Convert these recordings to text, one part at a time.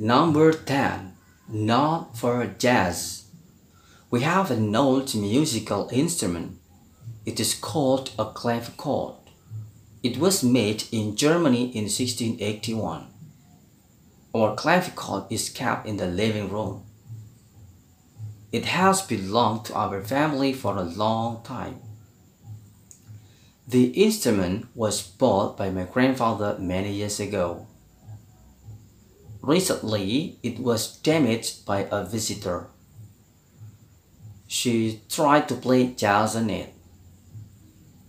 Number 10. Not for jazz. We have an old musical instrument. It is called a clavichord. It was made in Germany in 1681. Our clavichord is kept in the living room. It has belonged to our family for a long time. The instrument was bought by my grandfather many years ago. Recently, it was damaged by a visitor. She tried to play jazz on it.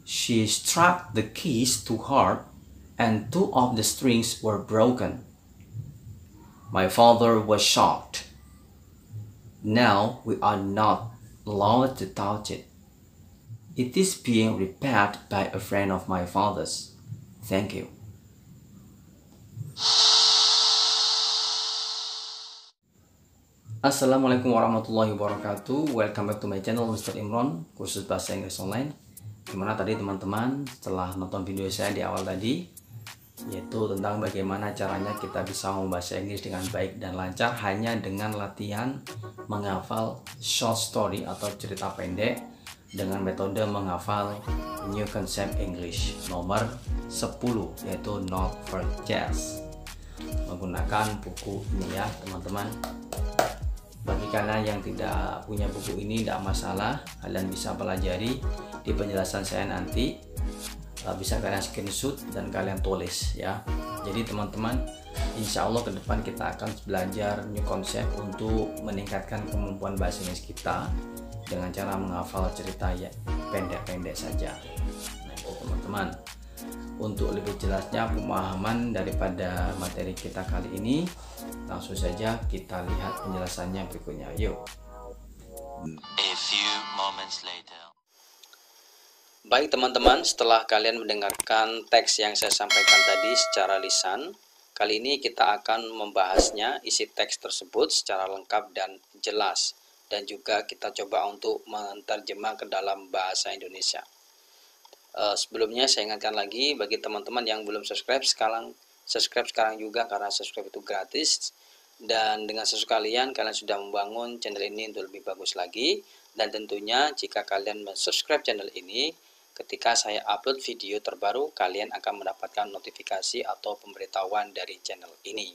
She struck the keys too hard and two of the strings were broken. My father was shocked. Now we are not allowed to touch it. It is being repaired by a friend of my father's. Thank you. Assalamualaikum warahmatullahi wabarakatuh. Welcome back to my channel Mr. Imron Kursus Bahasa Inggris Online. Gimana tadi teman-teman setelah nonton video saya di awal tadi Yaitu tentang bagaimana caranya kita bisa membahasa Inggris dengan baik dan lancar Hanya dengan latihan menghafal short story atau cerita pendek Dengan metode menghafal New Concept English nomor 10 yaitu Not for Jazz. Menggunakan buku ini ya teman-teman bagi kalian yang tidak punya buku ini tidak masalah, kalian bisa pelajari di penjelasan saya nanti. Eh, bisa kalian screenshot dan kalian tulis ya. Jadi teman-teman, insya Allah ke depan kita akan belajar new concept untuk meningkatkan kemampuan bahasa Inggris kita dengan cara menghafal cerita ya pendek-pendek saja. Nah itu teman-teman untuk lebih jelasnya pemahaman daripada materi kita kali ini langsung saja kita lihat penjelasannya berikutnya yuk A few moments later. Baik teman-teman, setelah kalian mendengarkan teks yang saya sampaikan tadi secara lisan, kali ini kita akan membahasnya isi teks tersebut secara lengkap dan jelas dan juga kita coba untuk menerjemah ke dalam bahasa Indonesia. Uh, sebelumnya saya ingatkan lagi bagi teman-teman yang belum subscribe sekarang subscribe sekarang juga karena subscribe itu gratis. Dan dengan sesuatu kalian kalian sudah membangun channel ini untuk lebih bagus lagi. Dan tentunya jika kalian subscribe channel ini ketika saya upload video terbaru kalian akan mendapatkan notifikasi atau pemberitahuan dari channel ini.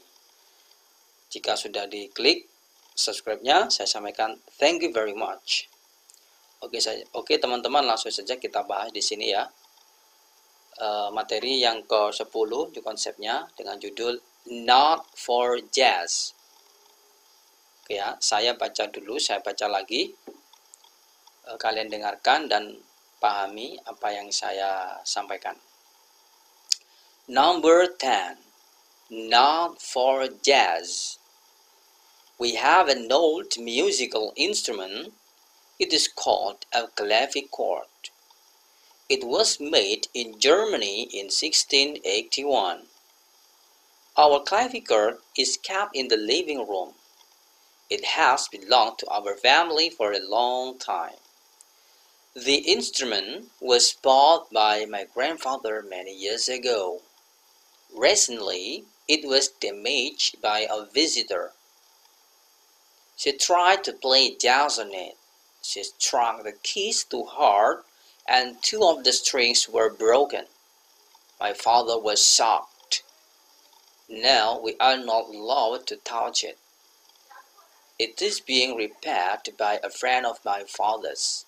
Jika sudah diklik subscribe-nya saya sampaikan thank you very much Oke saya, oke teman-teman langsung saja kita bahas di sini ya. E, materi yang ke-10 di konsepnya dengan judul Not for Jazz. Oke ya, saya baca dulu, saya baca lagi. E, kalian dengarkan dan pahami apa yang saya sampaikan. Number 10. Not for jazz. We have an old musical instrument It is called a clavichord. It was made in Germany in 1681. Our clavichord is kept in the living room. It has belonged to our family for a long time. The instrument was bought by my grandfather many years ago. Recently, it was damaged by a visitor. She tried to play jazz on it. She struck the keys too hard, and two of the strings were broken. My father was shocked. Now we are not allowed to touch it. It is being repaired by a friend of my father's.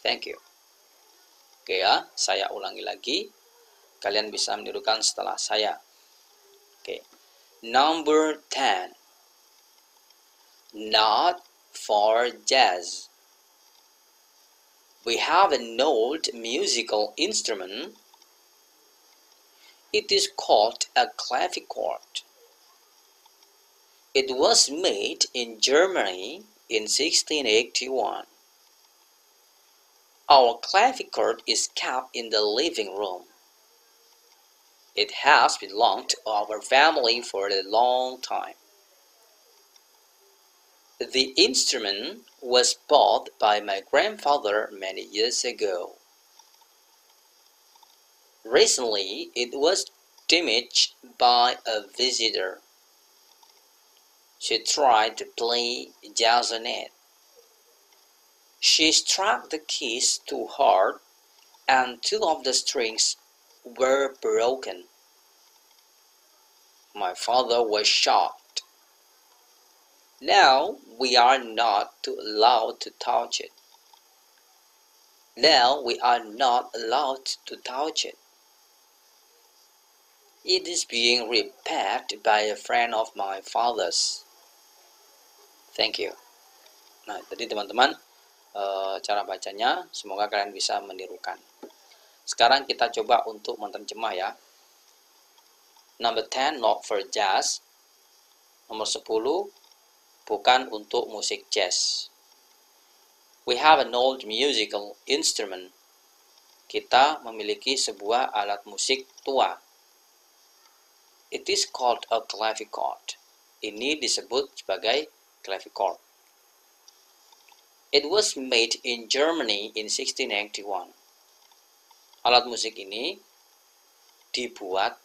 Thank you. Oke ya, saya ulangi lagi. Kalian bisa menirukan setelah saya. Oke. Number 10. Not for jazz. We have an old musical instrument. It is called a clavichord. It was made in Germany in 1681. Our clavichord is kept in the living room. It has belonged to our family for a long time. The instrument was bought by my grandfather many years ago. Recently, it was damaged by a visitor. She tried to play jazz. She struck the keys too hard, and two of the strings were broken. My father was shocked. Now we are not allowed to touch it. Now we are not allowed to touch it. It is being repaired by a friend of my father's. Thank you. Nah, tadi teman-teman eh, cara bacanya, semoga kalian bisa menirukan. Sekarang kita coba untuk menerjemah ya. Number 10, not for jazz. Nomor 10, bukan untuk musik jazz. We have an old musical instrument. Kita memiliki sebuah alat musik tua. It is called a clavichord. Ini disebut sebagai clavichord. It was made in Germany in 1681. Alat musik ini dibuat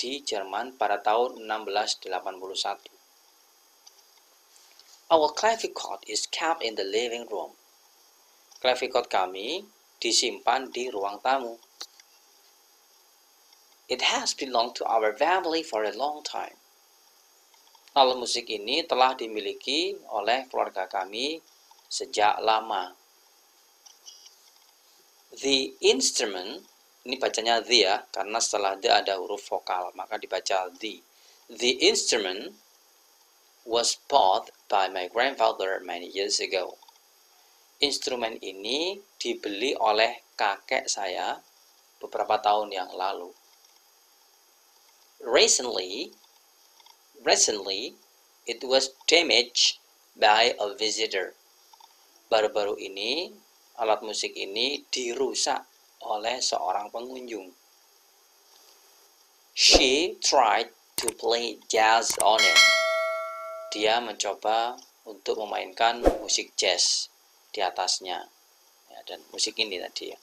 di Jerman pada tahun 1681. Our clavichord is kept in the living room. Clavichord kami disimpan di ruang tamu. It has belonged to our family for a long time. Alat musik ini telah dimiliki oleh keluarga kami sejak lama. The instrument ini bacanya the ya karena setelah the ada huruf vokal maka dibaca the the instrument was bought by my grandfather many years ago instrumen ini dibeli oleh kakek saya beberapa tahun yang lalu recently recently it was damaged by a visitor baru-baru ini alat musik ini dirusak oleh seorang pengunjung. She tried to play jazz on it. Dia mencoba untuk memainkan musik jazz di atasnya. Ya, dan musik ini tadi ya.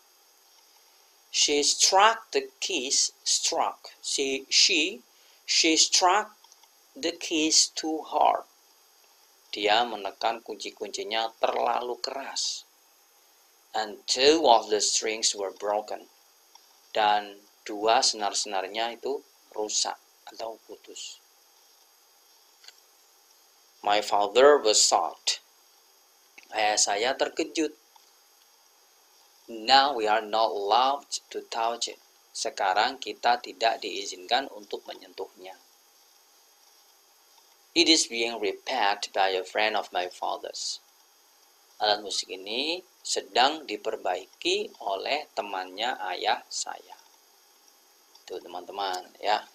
She struck the keys, struck. She, she, she struck the keys too hard. Dia menekan kunci-kuncinya terlalu keras and two of the strings were broken. Dan dua senar-senarnya itu rusak atau putus. My father was shocked. Ayah saya terkejut. Now we are not allowed to touch it. Sekarang kita tidak diizinkan untuk menyentuhnya. It is being repaired by a friend of my father's. Alat musik ini sedang diperbaiki oleh temannya ayah saya. Itu teman-teman ya.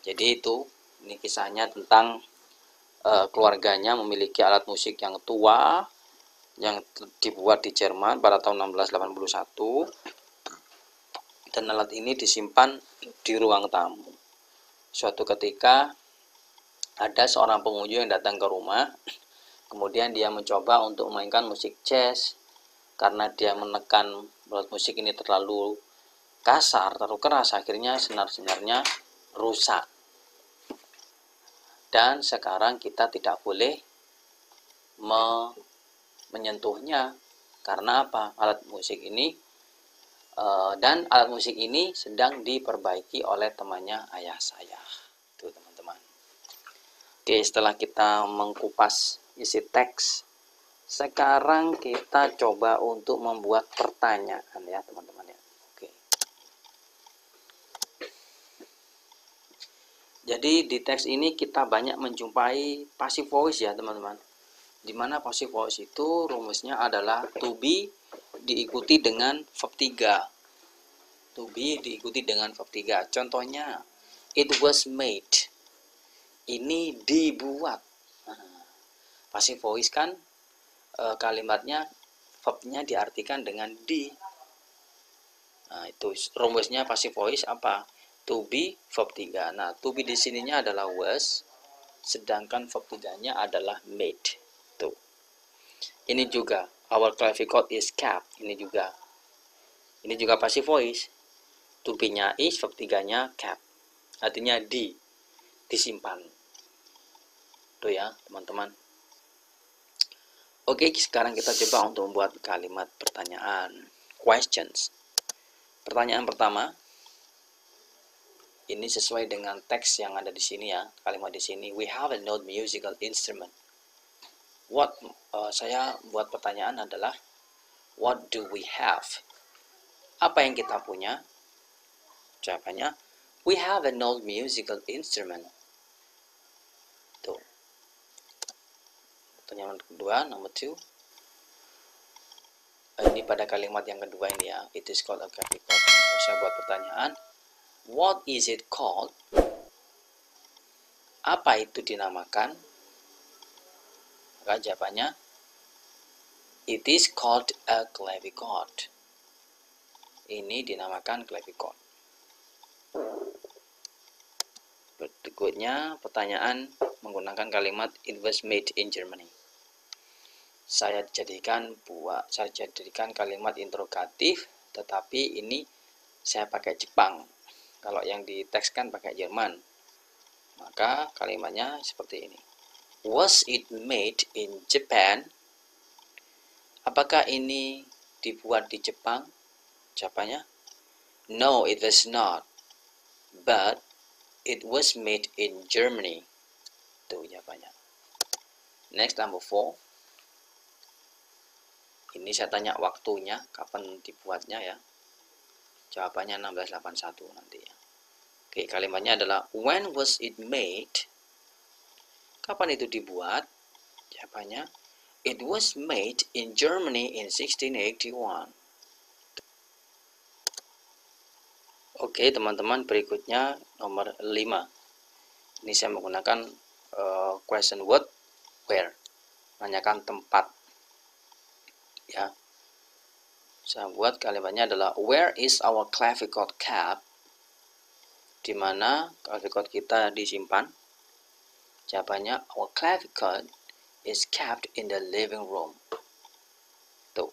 Jadi itu ini kisahnya tentang uh, keluarganya memiliki alat musik yang tua yang dibuat di Jerman pada tahun 1681 dan alat ini disimpan di ruang tamu. Suatu ketika ada seorang pengunjung yang datang ke rumah, kemudian dia mencoba untuk memainkan musik jazz karena dia menekan alat musik ini terlalu kasar, terlalu keras, akhirnya senar-senarnya rusak. Dan sekarang kita tidak boleh me menyentuhnya karena apa? Alat musik ini e, dan alat musik ini sedang diperbaiki oleh temannya ayah saya. Itu teman-teman. Oke, setelah kita mengkupas isi teks sekarang kita coba untuk membuat pertanyaan ya teman-teman ya. Oke. Jadi di teks ini kita banyak menjumpai passive voice ya teman-teman. Di mana passive voice itu rumusnya adalah to be diikuti dengan verb 3. To be diikuti dengan verb 3. Contohnya it was made. Ini dibuat. Nah, passive voice kan e, kalimatnya verbnya diartikan dengan di nah itu rumusnya passive voice apa to be verb 3 nah to be di sininya adalah was sedangkan verb 3 nya adalah made tuh ini juga our clavichord is kept ini juga ini juga passive voice to be nya is verb 3 nya kept artinya di disimpan Tuh ya, teman-teman. Oke, sekarang kita coba untuk membuat kalimat pertanyaan. Questions. Pertanyaan pertama. Ini sesuai dengan teks yang ada di sini ya. Kalimat di sini. We have a note musical instrument. What uh, saya buat pertanyaan adalah what do we have? Apa yang kita punya? Jawabannya, we have an old musical instrument. Tuh. Pertanyaan kedua, number two. Ini pada kalimat yang kedua ini ya. It is called a clavichord. Saya buat pertanyaan. What is it called? Apa itu dinamakan? Maka jawabannya, It is called a clavichord. Ini dinamakan clavichord. Berikutnya pertanyaan menggunakan kalimat it was made in Germany. Saya jadikan buat saya jadikan kalimat interrogatif tetapi ini saya pakai Jepang. Kalau yang ditekskan pakai Jerman. Maka kalimatnya seperti ini. Was it made in Japan? Apakah ini dibuat di Jepang? Jawabannya, No, it was not. But it was made in Germany. Itu jawabannya. Next, number four. Ini saya tanya waktunya, kapan dibuatnya ya. Jawabannya 1681 nanti ya. Oke, kalimatnya adalah When was it made? Kapan itu dibuat? Jawabannya It was made in Germany in 1681. Oke, teman-teman, berikutnya nomor 5. Ini saya menggunakan uh, question word where. Menanyakan tempat. Ya. Saya buat kalimatnya adalah where is our clavichord cap? Di mana clavichord kita disimpan? Jawabannya our clavichord is kept in the living room. Tuh.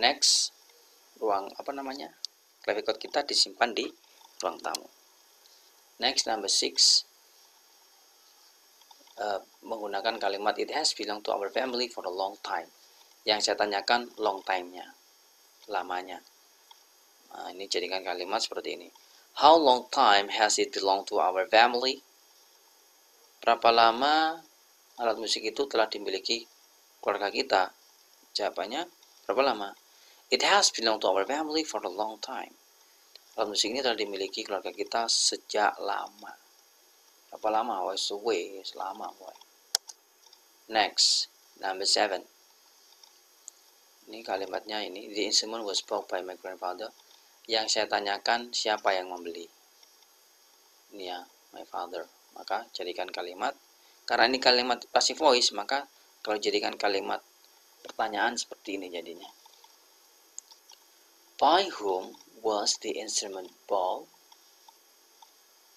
Next, ruang apa namanya? Clavichord kita disimpan di ruang tamu. Next, number six. Uh, menggunakan kalimat it has belong to our family for a long time. Yang saya tanyakan long time-nya, lamanya. Nah, ini jadikan kalimat seperti ini. How long time has it belong to our family? Berapa lama alat musik itu telah dimiliki keluarga kita? Jawabannya, berapa lama? It has belonged to our family for a long time. Alat musik ini telah dimiliki keluarga kita sejak lama. Berapa lama? Was away, selama. Boy. Next, number seven. Ini kalimatnya ini. The instrument was bought by my grandfather. Yang saya tanyakan siapa yang membeli. Ini ya, my father. Maka jadikan kalimat. Karena ini kalimat passive voice, maka kalau jadikan kalimat pertanyaan seperti ini jadinya. By whom was the instrument bought?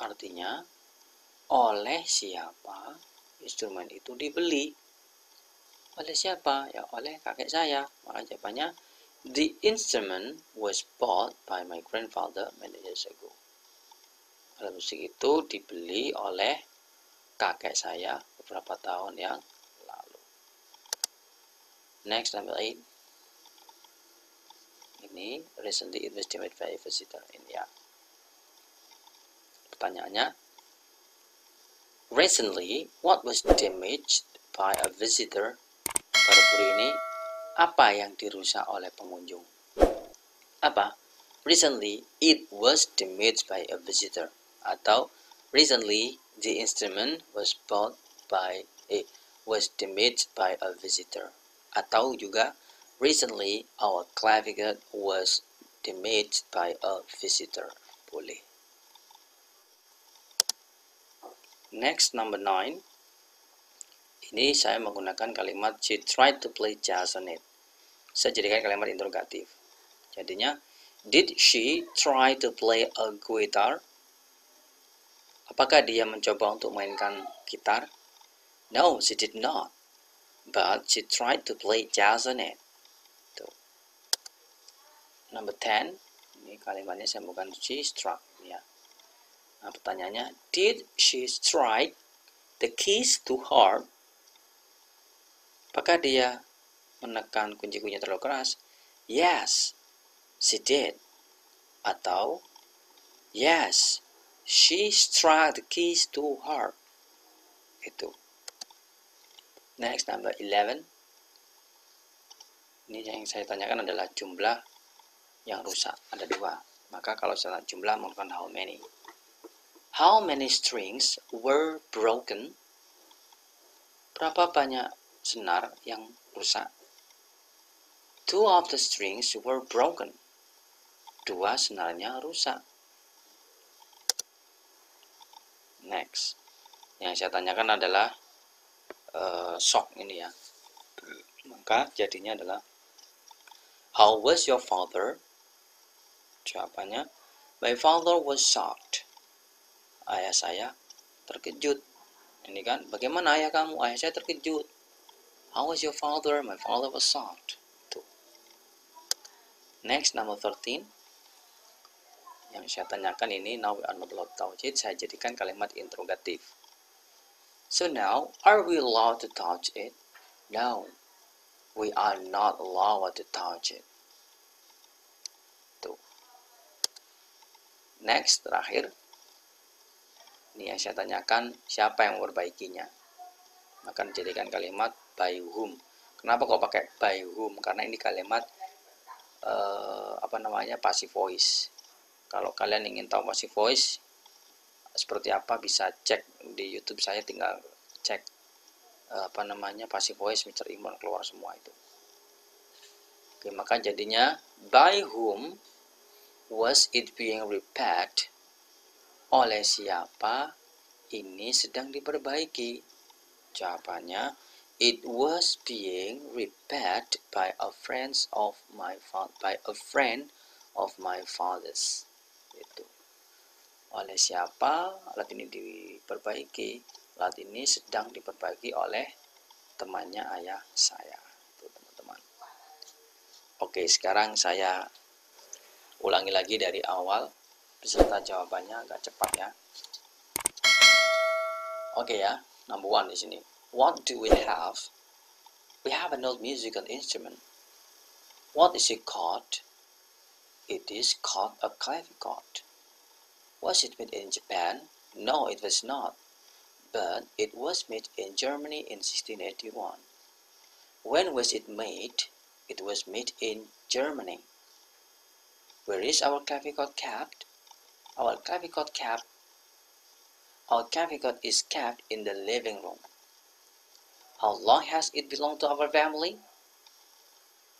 Artinya, oleh siapa instrumen itu dibeli? Oleh siapa? Ya oleh kakek saya. Maka jawabannya, the instrument was bought by my grandfather many years ago. Alat musik itu dibeli oleh kakek saya beberapa tahun yang lalu. Next, number 8 ini recently it was damaged by a visitor in ya pertanyaannya recently what was damaged by a visitor baru-baru ini apa yang dirusak oleh pengunjung apa recently it was damaged by a visitor atau recently the instrument was bought by a was damaged by a visitor atau juga Recently, our clavichord was damaged by a visitor. Boleh. Next, number 9. Ini saya menggunakan kalimat she tried to play jazz on it. Saya jadikan kalimat interrogatif. Jadinya, did she try to play a guitar? Apakah dia mencoba untuk mainkan gitar? No, she did not. But she tried to play jazz on it number 10 ini kalimatnya saya bukan she struck ya nah pertanyaannya did she strike the keys too hard? Apakah dia menekan kunci-kunci terlalu keras? Yes, she did. Atau Yes, she struck the keys too hard. Itu. Next, number 11. Ini yang saya tanyakan adalah jumlah yang rusak. Ada dua. Maka kalau saya jumlah merupakan how many. How many strings were broken? Berapa banyak senar yang rusak? Two of the strings were broken. Dua senarnya rusak. Next. Yang saya tanyakan adalah uh, shock ini ya. Maka jadinya adalah How was your father? Jawabannya, My father was shocked. Ayah saya terkejut. Ini kan, bagaimana ayah kamu? Ayah saya terkejut. How was your father? My father was shocked. Tuh. Next, number 13 yang saya tanyakan ini now we are not allowed to touch it. Saya jadikan kalimat interrogatif. So now are we allowed to touch it? No we are not allowed to touch it. Tuh. Next terakhir. Ini yang saya tanyakan siapa yang memperbaikinya maka jadikan kalimat by whom kenapa kok pakai by whom karena ini kalimat uh, apa namanya passive voice. Kalau kalian ingin tahu passive voice seperti apa bisa cek di YouTube saya tinggal cek eh, apa namanya passive voice Mr. Imran keluar semua itu. Oke maka jadinya by whom was it being repaired oleh siapa ini sedang diperbaiki jawabannya it was being repaired by a friend of my by a friend of my father's. Itu. Oleh siapa? Alat ini diperbaiki. Alat ini sedang diperbaiki oleh temannya ayah saya. Itu teman-teman. Oke sekarang saya ulangi lagi dari awal. Beserta jawabannya agak cepat ya. Oke ya number one isn't it? what do we have we have an old musical instrument what is it called It is called a clavichord. Was it made in Japan? No, it was not. But it was made in Germany in 1681. When was it made? It was made in Germany. Where is our clavichord kept? Our clavichord kept our clavichord is kept in the living room. How long has it belonged to our family?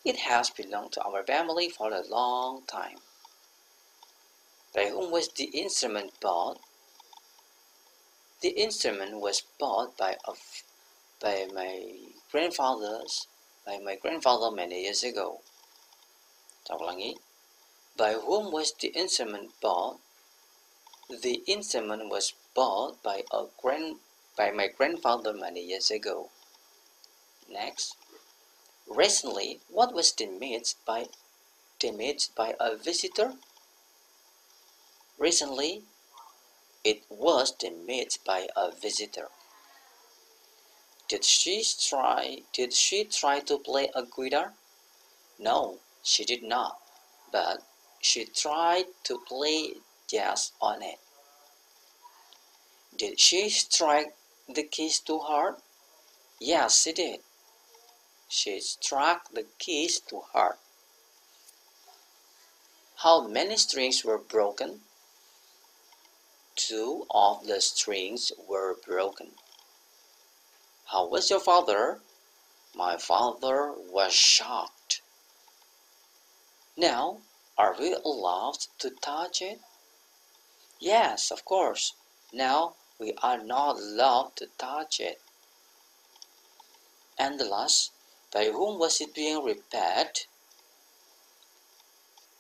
It has belonged to our family for a long time. By whom was the instrument bought? The instrument was bought by a, by my grandfather's by my grandfather many years ago. Saya By whom was the instrument bought? The instrument was bought by a grand by my grandfather many years ago. Next. Recently, what was damaged by damaged by a visitor? Recently, it was damaged by a visitor. Did she try did she try to play a guitar? No, she did not. But she tried to play jazz on it. Did she strike the keys too hard? Yes, she did. She struck the keys too hard. How many strings were broken? Two of the strings were broken. How was your father? My father was shocked. Now, are we allowed to touch it? Yes, of course. Now, we are not allowed to touch it. And last, by whom was it being repaired?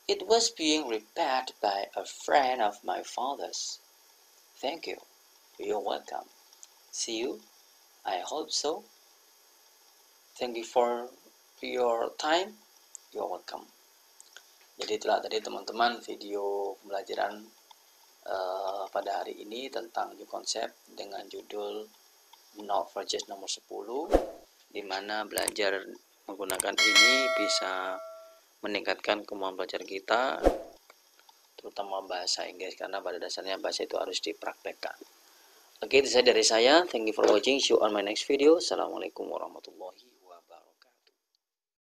It was being repaired by a friend of my father's. Thank you. You're welcome. See you. I hope so. Thank you for your time. You're welcome. Jadi itulah tadi teman-teman video pembelajaran uh, pada hari ini tentang new concept dengan judul Not Jazz nomor 10 di mana belajar menggunakan ini bisa meningkatkan kemampuan belajar kita terutama bahasa Inggris karena pada dasarnya bahasa itu harus dipraktekkan. Oke, itu saja dari saya. Thank you for watching. See you on my next video. Assalamualaikum warahmatullahi